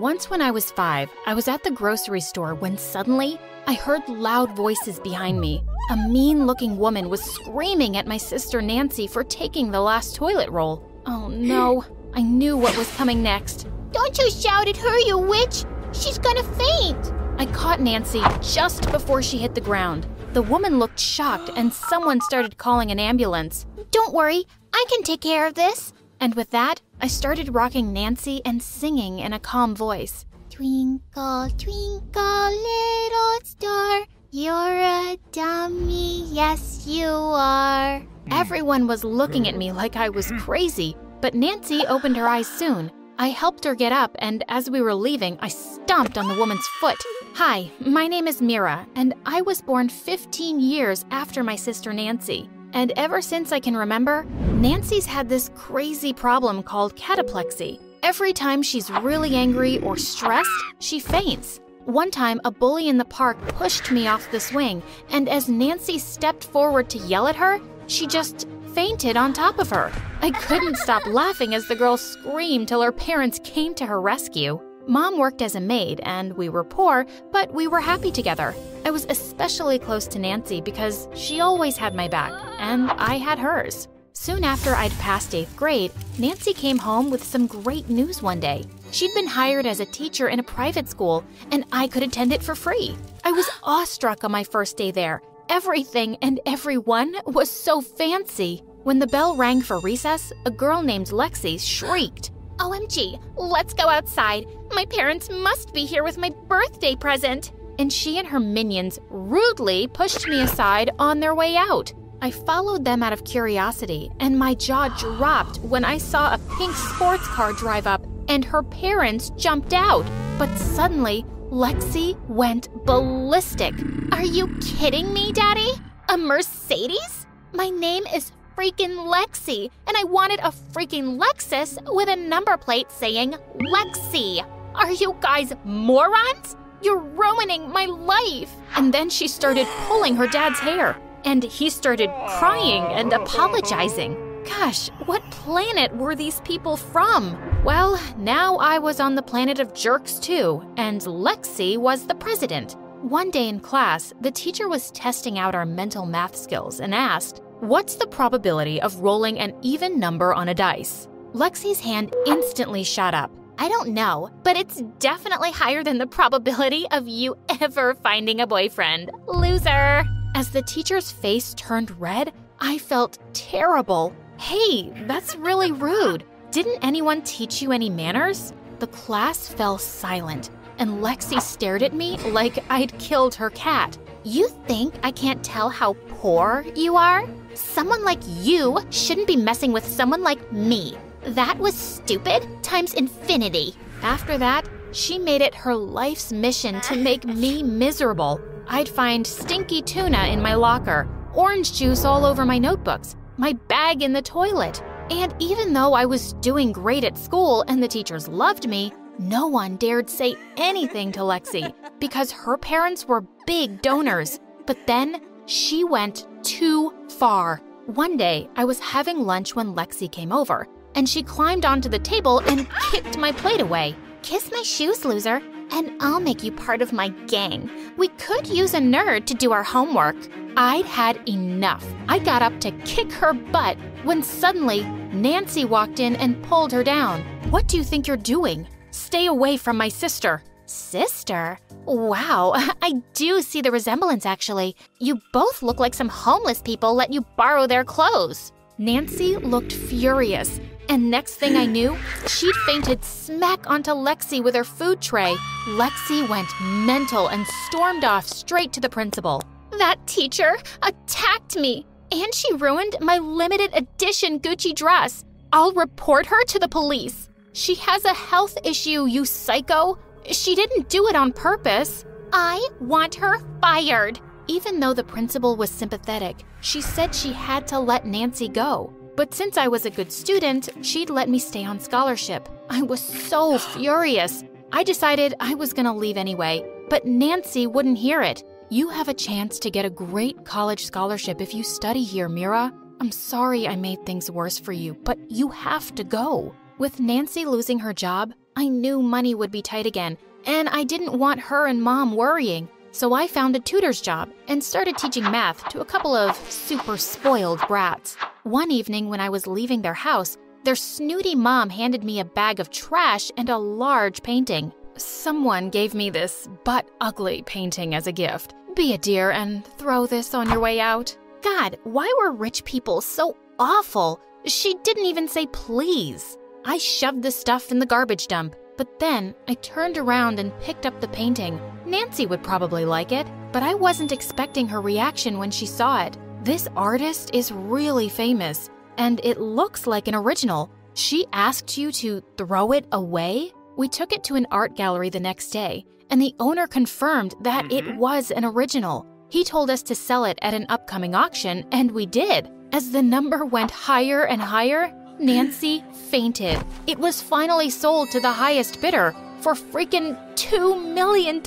Once, when I was five, I was at the grocery store when suddenly I heard loud voices behind me. A mean looking woman was screaming at my sister Nancy for taking the last toilet roll. Oh no, I knew what was coming next. Don't you shout at her, you witch! She's gonna faint! I caught Nancy just before she hit the ground. The woman looked shocked and someone started calling an ambulance. Don't worry, I can take care of this. And with that, I started rocking Nancy and singing in a calm voice. Twinkle, twinkle, little star, you're a dummy, yes you are. Everyone was looking at me like I was crazy, but Nancy opened her eyes soon. I helped her get up, and as we were leaving, I stomped on the woman's foot. Hi, my name is Mira, and I was born 15 years after my sister Nancy. And ever since I can remember, Nancy's had this crazy problem called cataplexy. Every time she's really angry or stressed, she faints. One time, a bully in the park pushed me off the swing, and as Nancy stepped forward to yell at her, she just fainted on top of her. I couldn't stop laughing as the girl screamed till her parents came to her rescue. Mom worked as a maid, and we were poor, but we were happy together. I was especially close to Nancy because she always had my back, and I had hers. Soon after I'd passed eighth grade, Nancy came home with some great news one day. She'd been hired as a teacher in a private school, and I could attend it for free. I was awestruck on my first day there. Everything and everyone was so fancy. When the bell rang for recess, a girl named Lexi shrieked. OMG, let's go outside. My parents must be here with my birthday present. And she and her minions rudely pushed me aside on their way out. I followed them out of curiosity, and my jaw dropped when I saw a pink sports car drive up and her parents jumped out. But suddenly, Lexi went ballistic. Are you kidding me, Daddy? A Mercedes? My name is freaking Lexi, and I wanted a freaking Lexus with a number plate saying Lexi. Are you guys morons? You're ruining my life. And then she started pulling her dad's hair, and he started crying and apologizing. Gosh, what planet were these people from? Well, now I was on the planet of jerks too, and Lexi was the president. One day in class, the teacher was testing out our mental math skills and asked, What's the probability of rolling an even number on a dice? Lexi's hand instantly shot up. I don't know, but it's definitely higher than the probability of you ever finding a boyfriend. Loser! As the teacher's face turned red, I felt terrible. Hey, that's really rude. Didn't anyone teach you any manners? The class fell silent, and Lexi stared at me like I'd killed her cat. You think I can't tell how poor you are? Someone like you shouldn't be messing with someone like me. That was stupid times infinity. After that, she made it her life's mission to make me miserable. I'd find stinky tuna in my locker, orange juice all over my notebooks, my bag in the toilet. And even though I was doing great at school and the teachers loved me, no one dared say anything to Lexi because her parents were big donors. But then she went too far. One day, I was having lunch when Lexi came over, and she climbed onto the table and kicked my plate away. Kiss my shoes, loser, and I'll make you part of my gang. We could use a nerd to do our homework. I'd had enough. I got up to kick her butt when suddenly Nancy walked in and pulled her down. What do you think you're doing? Stay away from my sister. Sister? Wow, I do see the resemblance actually. You both look like some homeless people let you borrow their clothes. Nancy looked furious, and next thing I knew, she'd fainted smack onto Lexi with her food tray. Lexi went mental and stormed off straight to the principal. That teacher attacked me, and she ruined my limited edition Gucci dress. I'll report her to the police. She has a health issue, you psycho. She didn't do it on purpose. I want her fired. Even though the principal was sympathetic, she said she had to let Nancy go. But since I was a good student, she'd let me stay on scholarship. I was so furious. I decided I was gonna leave anyway, but Nancy wouldn't hear it. You have a chance to get a great college scholarship if you study here, Mira. I'm sorry I made things worse for you, but you have to go. With Nancy losing her job, I knew money would be tight again, and I didn't want her and mom worrying. So I found a tutor's job and started teaching math to a couple of super spoiled brats. One evening when I was leaving their house, their snooty mom handed me a bag of trash and a large painting. Someone gave me this but ugly painting as a gift. Be a dear and throw this on your way out. God, why were rich people so awful? She didn't even say please. I shoved the stuff in the garbage dump, but then I turned around and picked up the painting. Nancy would probably like it, but I wasn't expecting her reaction when she saw it. This artist is really famous, and it looks like an original. She asked you to throw it away? We took it to an art gallery the next day, and the owner confirmed that mm-hmm. it was an original. He told us to sell it at an upcoming auction, and we did. As the number went higher and higher, Nancy fainted. It was finally sold to the highest bidder for freaking $2 million.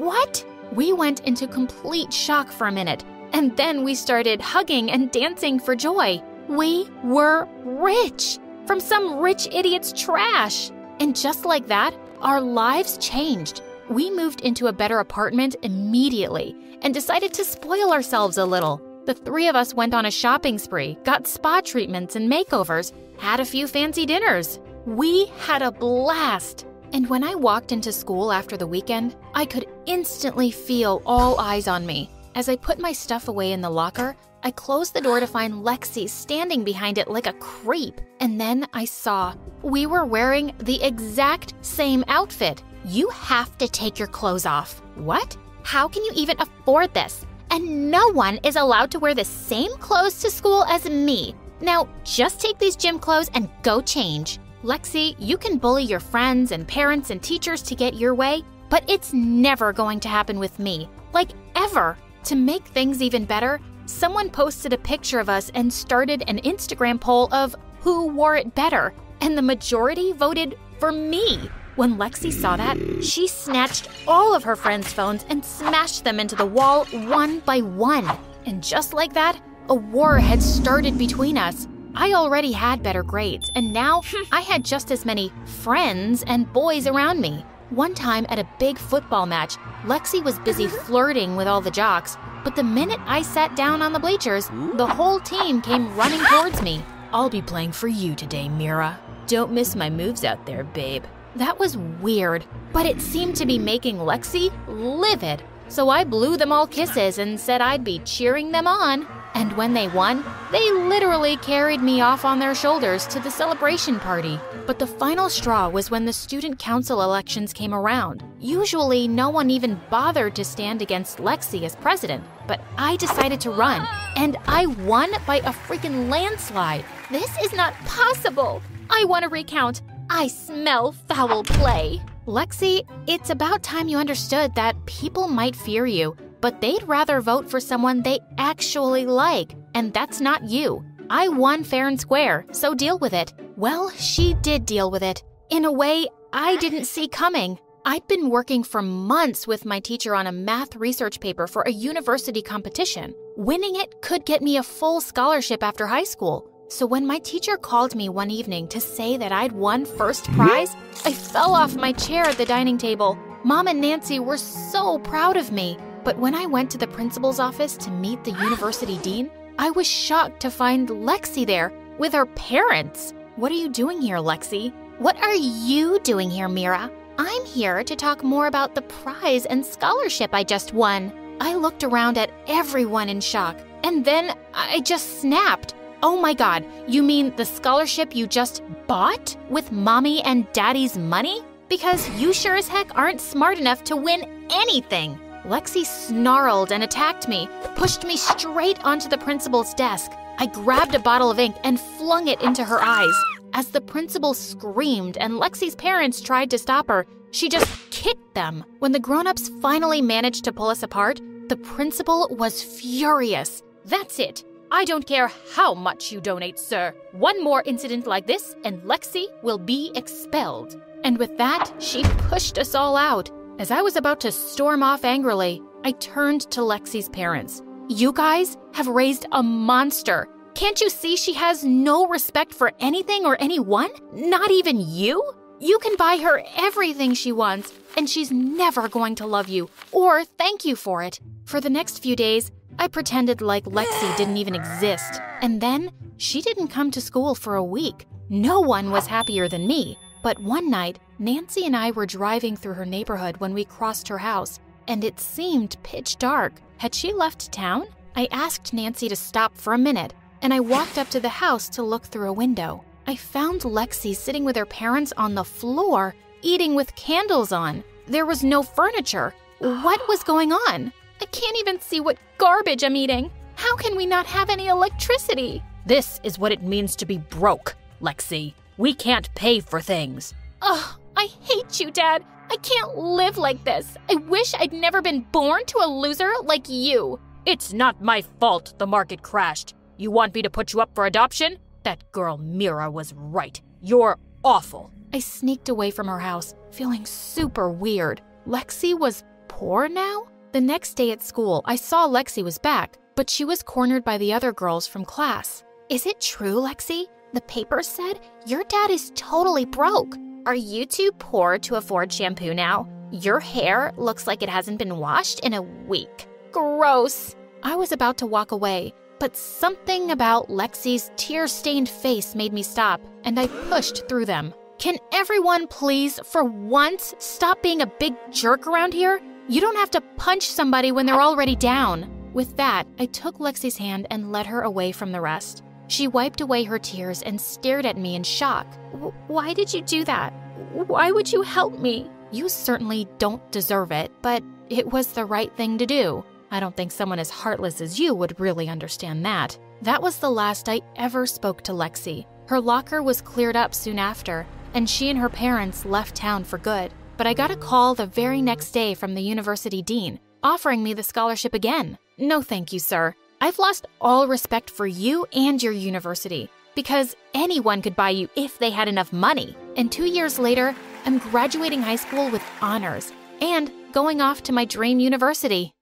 What? We went into complete shock for a minute, and then we started hugging and dancing for joy. We were rich from some rich idiot's trash. And just like that, our lives changed. We moved into a better apartment immediately and decided to spoil ourselves a little. The three of us went on a shopping spree, got spa treatments and makeovers, had a few fancy dinners. We had a blast. And when I walked into school after the weekend, I could instantly feel all eyes on me. As I put my stuff away in the locker, I closed the door to find Lexi standing behind it like a creep. And then I saw we were wearing the exact same outfit. You have to take your clothes off. What? How can you even afford this? And no one is allowed to wear the same clothes to school as me. Now, just take these gym clothes and go change. Lexi, you can bully your friends and parents and teachers to get your way, but it's never going to happen with me. Like, ever. To make things even better, someone posted a picture of us and started an Instagram poll of who wore it better, and the majority voted for me. When Lexi saw that, she snatched all of her friends' phones and smashed them into the wall one by one. And just like that, a war had started between us. I already had better grades, and now hmm. I had just as many friends and boys around me. One time at a big football match, Lexi was busy mm-hmm. flirting with all the jocks, but the minute I sat down on the bleachers, the whole team came running towards me. I'll be playing for you today, Mira. Don't miss my moves out there, babe. That was weird, but it seemed to be making Lexi livid. So I blew them all kisses and said I'd be cheering them on. And when they won, they literally carried me off on their shoulders to the celebration party. But the final straw was when the student council elections came around. Usually, no one even bothered to stand against Lexi as president, but I decided to run, and I won by a freaking landslide. This is not possible. I want to recount. I smell foul play. Lexi, it's about time you understood that people might fear you, but they'd rather vote for someone they actually like, and that's not you. I won fair and square, so deal with it. Well, she did deal with it. In a way I didn't see coming. I'd been working for months with my teacher on a math research paper for a university competition. Winning it could get me a full scholarship after high school. So when my teacher called me one evening to say that I'd won first prize, I fell off my chair at the dining table. Mom and Nancy were so proud of me. But when I went to the principal's office to meet the university dean, I was shocked to find Lexi there with her parents. What are you doing here, Lexi? What are you doing here, Mira? I'm here to talk more about the prize and scholarship I just won. I looked around at everyone in shock, and then I just snapped. Oh my god, you mean the scholarship you just bought with mommy and daddy's money? Because you sure as heck aren't smart enough to win anything. Lexi snarled and attacked me, pushed me straight onto the principal's desk. I grabbed a bottle of ink and flung it into her eyes. As the principal screamed and Lexi's parents tried to stop her, she just kicked them. When the grown ups finally managed to pull us apart, the principal was furious. That's it. I don't care how much you donate, sir. One more incident like this, and Lexi will be expelled. And with that, she pushed us all out. As I was about to storm off angrily, I turned to Lexi's parents. You guys have raised a monster. Can't you see she has no respect for anything or anyone? Not even you? You can buy her everything she wants, and she's never going to love you or thank you for it. For the next few days, I pretended like Lexi didn't even exist. And then she didn't come to school for a week. No one was happier than me. But one night, Nancy and I were driving through her neighborhood when we crossed her house, and it seemed pitch dark. Had she left town? I asked Nancy to stop for a minute, and I walked up to the house to look through a window. I found Lexi sitting with her parents on the floor, eating with candles on. There was no furniture. What was going on? I can't even see what garbage I'm eating. How can we not have any electricity? This is what it means to be broke, Lexi. We can't pay for things. Ugh, I hate you, Dad. I can't live like this. I wish I'd never been born to a loser like you. It's not my fault the market crashed. You want me to put you up for adoption? That girl Mira was right. You're awful. I sneaked away from her house, feeling super weird. Lexi was poor now? The next day at school, I saw Lexi was back, but she was cornered by the other girls from class. Is it true, Lexi? The paper said your dad is totally broke. Are you too poor to afford shampoo now? Your hair looks like it hasn't been washed in a week. Gross. I was about to walk away, but something about Lexi's tear stained face made me stop, and I pushed through them. Can everyone please, for once, stop being a big jerk around here? You don't have to punch somebody when they're already down. With that, I took Lexi's hand and led her away from the rest. She wiped away her tears and stared at me in shock. Why did you do that? Why would you help me? You certainly don't deserve it, but it was the right thing to do. I don't think someone as heartless as you would really understand that. That was the last I ever spoke to Lexi. Her locker was cleared up soon after, and she and her parents left town for good. But I got a call the very next day from the university dean, offering me the scholarship again. No, thank you, sir. I've lost all respect for you and your university because anyone could buy you if they had enough money. And two years later, I'm graduating high school with honors and going off to my dream university.